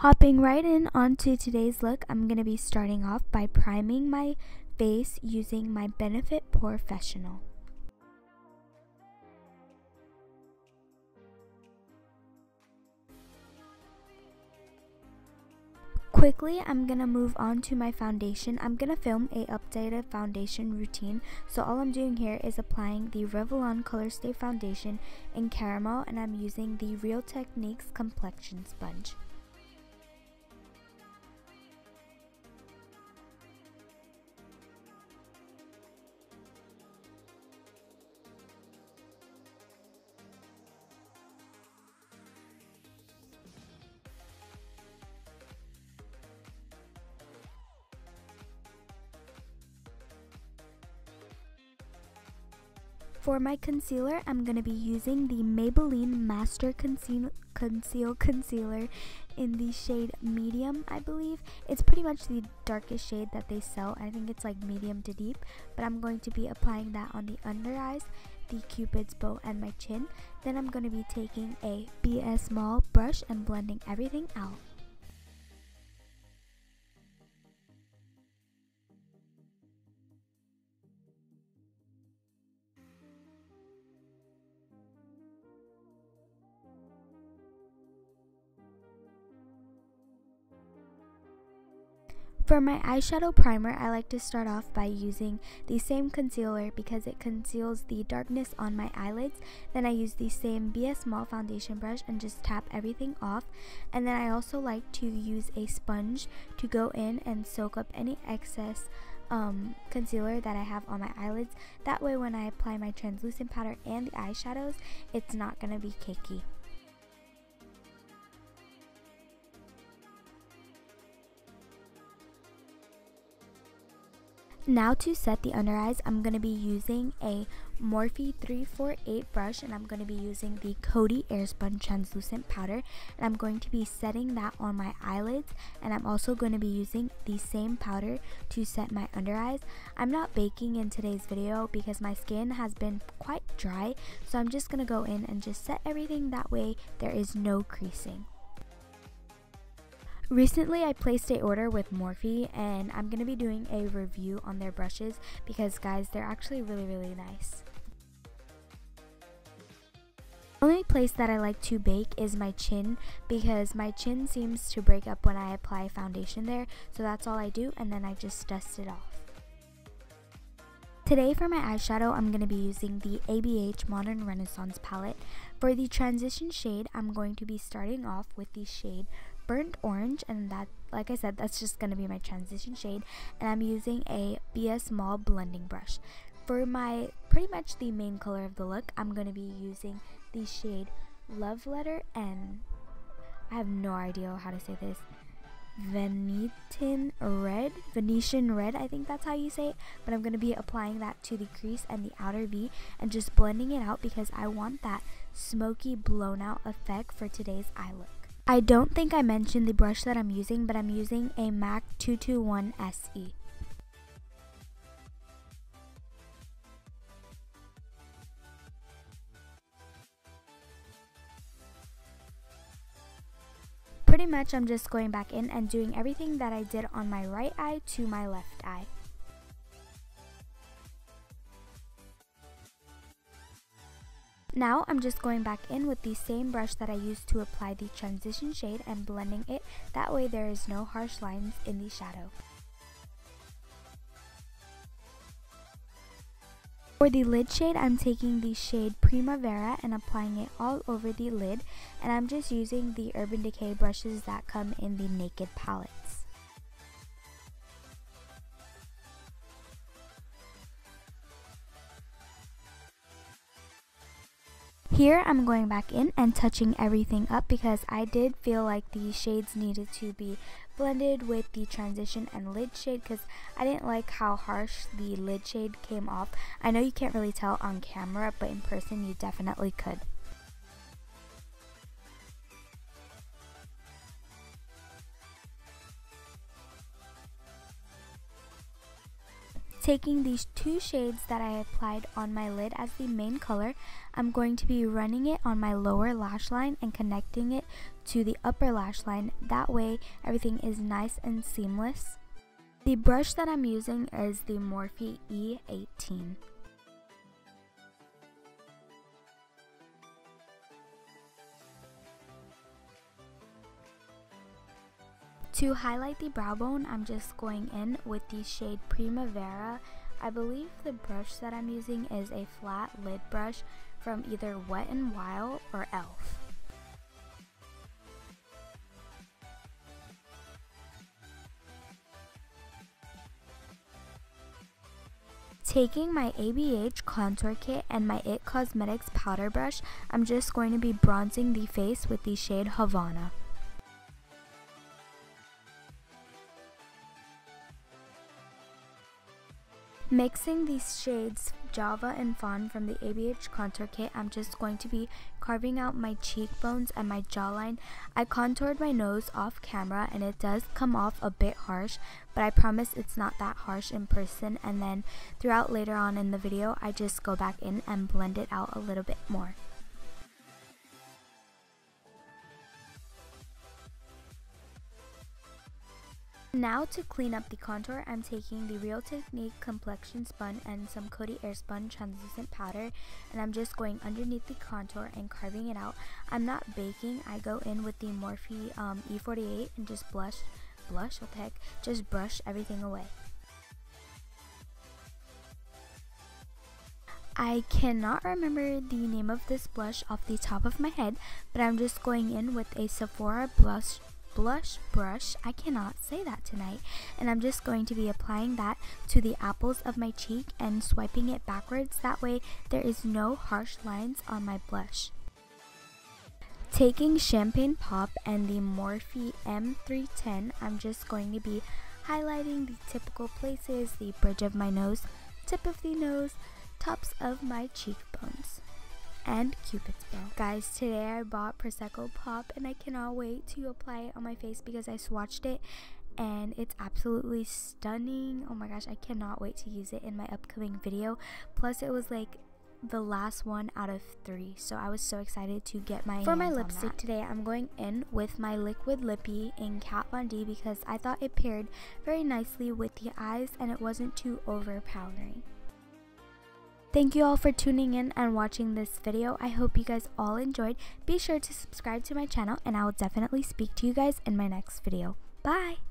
Hopping right in onto today's look, I'm going to be starting off by priming my face using my Benefit POREfessional. Quickly, I'm going to move on to my foundation. I'm going to film a updated foundation routine. So all I'm doing here is applying the Revlon Colorstay Foundation in Caramel and I'm using the Real Techniques Complexion Sponge. For my concealer, I'm going to be using the Maybelline Master Conceal, Conceal Concealer in the shade Medium, I believe. It's pretty much the darkest shade that they sell. I think it's like medium to deep, but I'm going to be applying that on the under eyes, the cupid's bow, and my chin. Then I'm going to be taking a BS Mall brush and blending everything out. For my eyeshadow primer, I like to start off by using the same concealer because it conceals the darkness on my eyelids. Then I use the same BS Mall foundation brush and just tap everything off. And then I also like to use a sponge to go in and soak up any excess um, concealer that I have on my eyelids. That way when I apply my translucent powder and the eyeshadows, it's not going to be cakey. Now to set the under eyes, I'm going to be using a Morphe 348 brush and I'm going to be using the Coty Airspun Translucent Powder and I'm going to be setting that on my eyelids and I'm also going to be using the same powder to set my under eyes. I'm not baking in today's video because my skin has been quite dry so I'm just going to go in and just set everything that way there is no creasing. Recently, I placed a order with Morphe and I'm going to be doing a review on their brushes because guys, they're actually really, really nice. The only place that I like to bake is my chin because my chin seems to break up when I apply foundation there. So that's all I do and then I just dust it off. Today for my eyeshadow, I'm going to be using the ABH Modern Renaissance palette. For the transition shade, I'm going to be starting off with the shade burnt orange and that like I said that's just gonna be my transition shade. And I'm using a BS Mall blending brush. For my pretty much the main color of the look I'm gonna be using the shade love letter and I have no idea how to say this Venetian red Venetian red I think that's how you say it. But I'm going to be applying that to the crease and the outer V and just blending it out because I want that smoky blown out effect for today's eye look I don't think I mentioned the brush that I'm using, but I'm using a MAC 221 SE. Pretty much I'm just going back in and doing everything that I did on my right eye to my left eye. Now I'm just going back in with the same brush that I used to apply the transition shade and blending it, that way there is no harsh lines in the shadow. For the lid shade, I'm taking the shade Primavera and applying it all over the lid, and I'm just using the Urban Decay brushes that come in the Naked palettes. Here I'm going back in and touching everything up because I did feel like the shades needed to be blended with the transition and lid shade because I didn't like how harsh the lid shade came off. I know you can't really tell on camera but in person you definitely could. Taking these two shades that I applied on my lid as the main color, I'm going to be running it on my lower lash line and connecting it to the upper lash line. That way everything is nice and seamless. The brush that I'm using is the Morphe E18. To highlight the brow bone, I'm just going in with the shade Primavera. I believe the brush that I'm using is a flat lid brush from either Wet n Wild or e.l.f. Taking my ABH contour kit and my IT Cosmetics powder brush, I'm just going to be bronzing the face with the shade Havana. Mixing these shades Java and Fawn from the ABH contour kit, I'm just going to be carving out my cheekbones and my jawline. I contoured my nose off camera and it does come off a bit harsh, but I promise it's not that harsh in person and then throughout later on in the video, I just go back in and blend it out a little bit more. Now to clean up the contour, I'm taking the Real Technique Complexion Sponge and some Coty Airspun Translucent Powder and I'm just going underneath the contour and carving it out. I'm not baking, I go in with the Morphe um, E48 and just blush, blush, what the heck, just brush everything away. I cannot remember the name of this blush off the top of my head, but I'm just going in with a Sephora blush blush brush. I cannot say that tonight. And I'm just going to be applying that to the apples of my cheek and swiping it backwards. That way there is no harsh lines on my blush. Taking Champagne Pop and the Morphe M310, I'm just going to be highlighting the typical places, the bridge of my nose, tip of the nose, tops of my cheekbones and Cupid's bow. Guys, today I bought Prosecco Pop and I cannot wait to apply it on my face because I swatched it and it's absolutely stunning. Oh my gosh, I cannot wait to use it in my upcoming video. Plus it was like the last one out of three so i was so excited to get my for my lipstick today i'm going in with my liquid lippy in kat von d because i thought it paired very nicely with the eyes and it wasn't too overpowering Thank you all for tuning in and watching this video. I hope you guys all enjoyed. Be sure to subscribe to my channel and I will definitely speak to you guys in my next video. Bye!